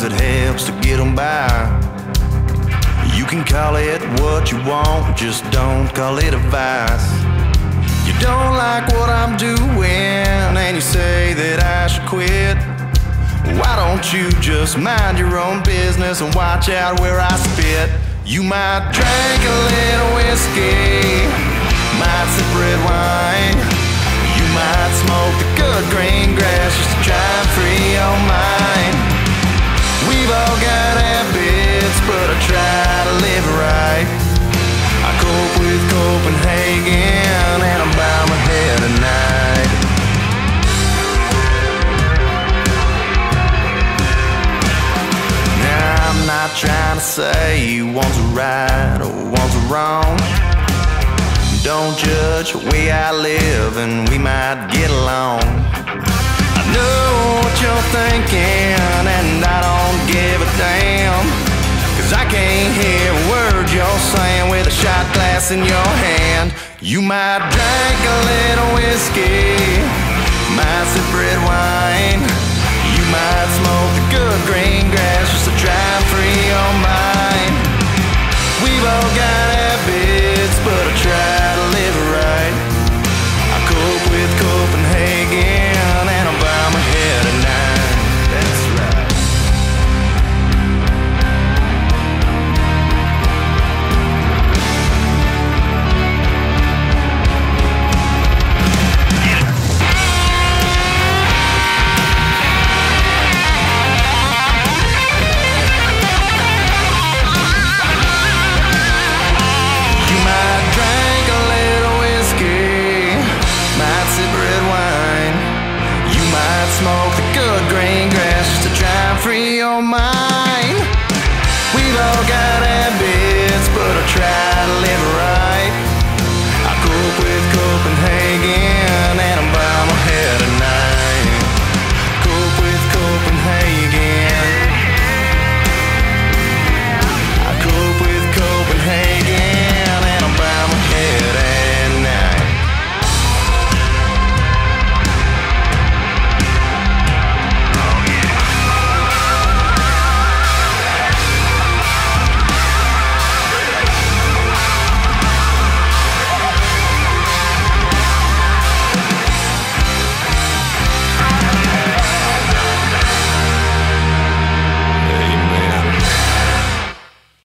steps to get them by. You can call it what you want, just don't call it advice. You don't like what I'm doing, and you say that I should quit. Why don't you just mind your own business and watch out where I spit? You might drink a little whiskey, might sip red wine. Not trying to say one's right or one's wrong. Don't judge the way I live and we might get along. I know what you're thinking and I don't give a damn. Cause I can't hear a word you're saying with a shot glass in your hand. You might drink a little whiskey, might sip red wine. We've all got ambience, but I try to